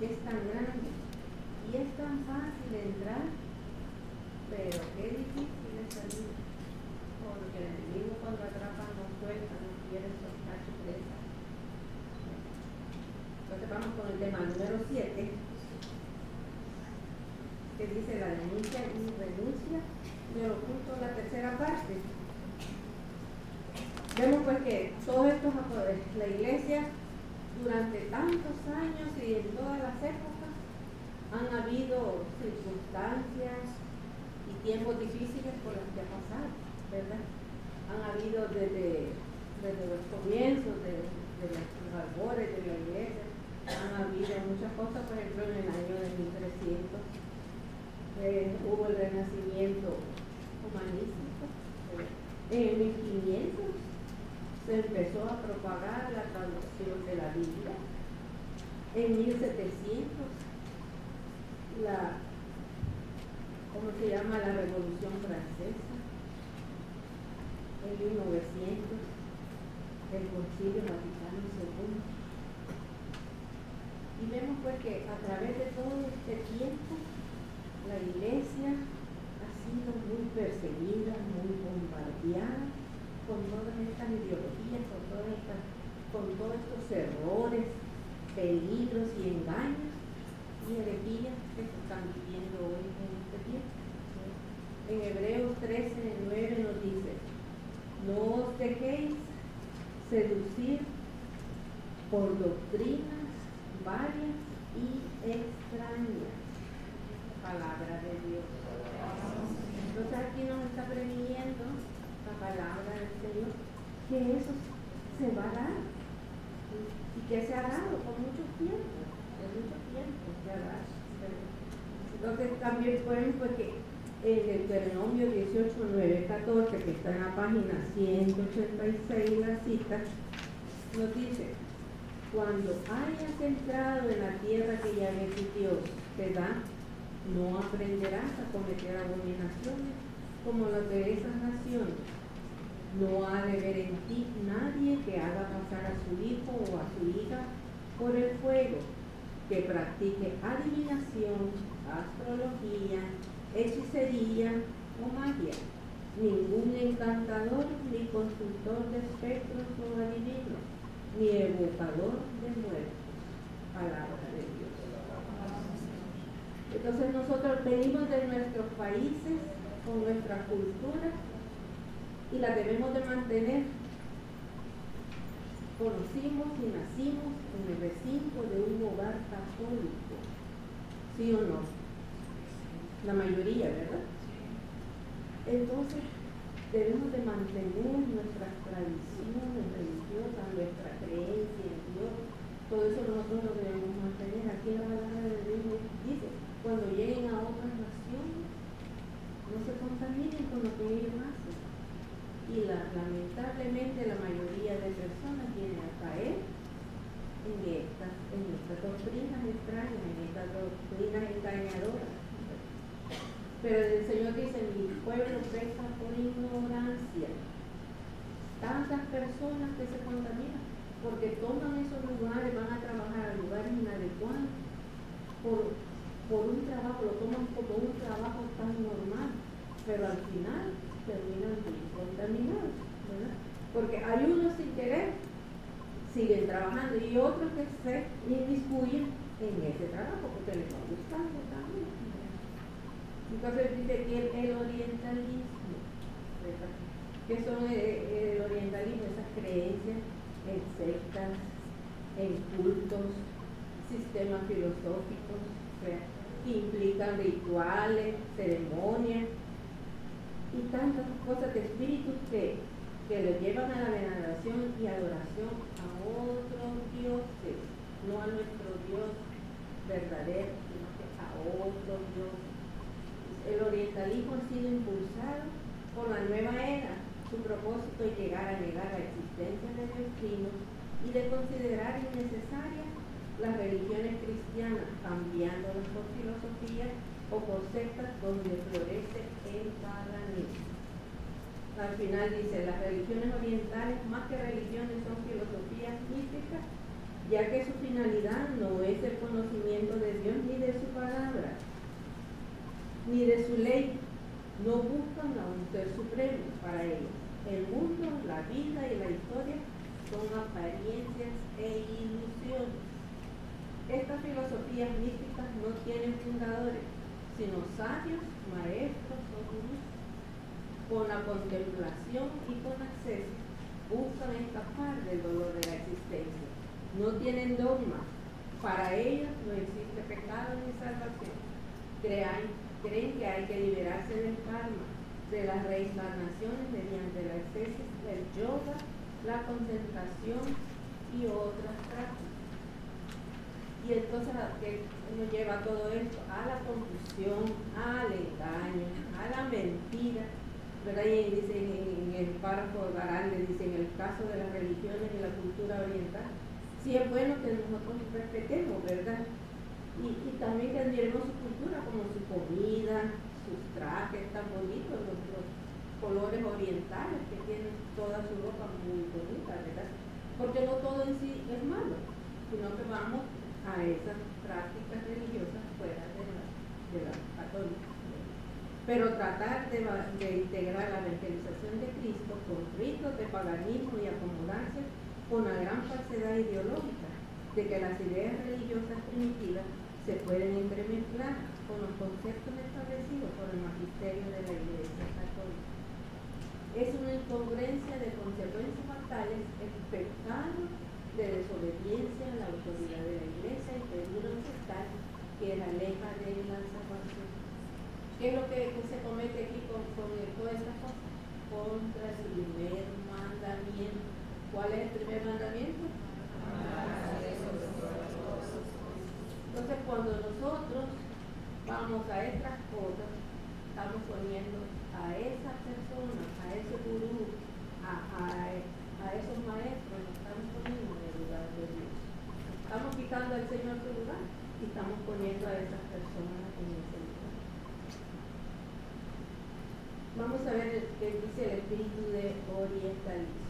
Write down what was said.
es tan grande y es tan fácil entrar, pero qué difícil es salir. Porque el enemigo cuando atrapa no suelta, no quiere soltar su presa. Entonces vamos con el tema número 7, que dice la denuncia y renuncia, pero junto a la tercera parte. Vemos pues que todos estos la iglesia durante tantos años y en todas las épocas han habido circunstancias y tiempos difíciles por los que ha pasado, ¿verdad? Han habido desde, desde los comienzos de, los albores de la iglesia, han habido muchas cosas, por ejemplo, en el año de 1300 eh, hubo el renacimiento humanístico, en el 1500 se empezó a propagar la traducción de la Biblia. En 1700, la, ¿cómo se llama? La Revolución Francesa. En 1900, el Concilio Vaticano II. Y vemos pues que a través de todo este tiempo, la iglesia ha sido muy perseguida, muy con todas estas ideologías, con, todas estas, con todos estos errores, peligros y engaños y herejías que se están viviendo hoy en este tiempo. En Hebreos 13, 9 nos dice, no os dejéis seducir por doctrinas varias y extrañas. Palabra de Dios. Entonces aquí nos está previniendo palabra del Señor, que eso se va a dar y que se ha dado por mucho tiempo, por mucho tiempo se ha dado. Entonces también pueden, porque en Deuteronomio 18, 9, 14, que está en la página 186, la cita, nos dice, cuando hayas entrado en la tierra que ya tu Dios te da, no aprenderás a cometer abominaciones como las de esas naciones no ha de ver en ti nadie que haga pasar a su hijo o a su hija por el fuego, que practique adivinación, astrología, hechicería o magia. Ningún encantador, ni consultor de espectros o adivinos, ni evocador de muertos. Palabra de Dios. Entonces nosotros venimos de nuestros países con nuestra cultura y la debemos de mantener. Conocimos y nacimos en el recinto de un hogar católico, ¿sí o no? La mayoría, ¿verdad? Entonces, debemos de mantener nuestras tradiciones religiosas, nuestra creencia en Dios, todo eso nosotros lo debemos mantener. Aquí la palabra de Dios dice, cuando lleguen a otras naciones, no se contaminen con lo que ellos hacen y lamentablemente la mayoría de personas vienen a caer en en estas doctrinas extrañas, en estas doctrinas engañadoras. Pero el Señor dice, mi pueblo pesa por ignorancia. Tantas personas que se contaminan porque toman esos lugares, van a trabajar a lugares inadecuados por, por un trabajo, lo toman como un trabajo tan normal, pero al final terminan contaminados, ¿verdad? Porque hay unos sin querer, siguen trabajando y otros que se inmiscuyen en ese trabajo porque les va gustando también. Entonces dice que el, orientalismo, ¿verdad? ¿Qué son el, el orientalismo? Esas creencias en sectas, en cultos, sistemas filosóficos, que implican rituales, ceremonias, y tantas cosas de espíritus que, que le llevan a la veneración y adoración a otros dioses, no a nuestro Dios verdadero, sino que a otros dioses. El orientalismo ha sido impulsado por la nueva era. Su propósito es llegar a negar la existencia de destinos y de considerar innecesarias las religiones cristianas, cambiándolas por filosofías o por sectas donde florece el paganismo. Al final dice, las religiones orientales, más que religiones, son filosofías místicas ya que su finalidad no es el conocimiento de Dios ni de su palabra, ni de su ley. No buscan a un ser supremo para ellos. El mundo, la vida y la historia son apariencias e ilusiones. Estas filosofías místicas no tienen fundadores, sino sabios, maestros. Con la contemplación y con acceso buscan escapar del dolor de la existencia. No tienen dogma. Para ellos no existe pecado ni salvación. Crean, creen que hay que liberarse del karma, de las reencarnaciones mediante la exceso del yoga, la concentración y otras prácticas. Y entonces, qué nos lleva todo esto? A la confusión, al engaño, a la mentira. ¿Verdad? Y dice en, el párrafo grande, dice, en el caso de las religiones y la cultura oriental, sí es bueno que nosotros respetemos, ¿verdad? Y, y también que admiremos su cultura, como su comida, sus trajes tan bonitos, los, los colores orientales que tienen toda su ropa muy bonita, ¿verdad? Porque no todo en sí es malo, sino que vamos a esas prácticas religiosas fuera de la, de la católica. Pero tratar de, de, integrar la evangelización de Cristo con ritos de paganismo y acomodarse con la gran falsedad ideológica de que las ideas religiosas primitivas se pueden entremezclar con los conceptos establecidos por el magisterio de la Iglesia Católica. Es una incongruencia de consecuencias fatales el pecado de desobediencia a la autoridad de la iglesia y peligro aceptar que la aleja de la. ¿Qué es lo que, se comete aquí con, todas estas cosas? Contra el primer mandamiento. ¿Cuál es el primer mandamiento? Entonces, cuando nosotros vamos a estas cosas, estamos poniendo a esa persona, a ese gurú, a, esos maestros, estamos poniendo Estamos quitando al Señor su lugar y estamos poniendo a esas personas en ese lugar. Vamos a ver qué dice el espíritu de orientalismo.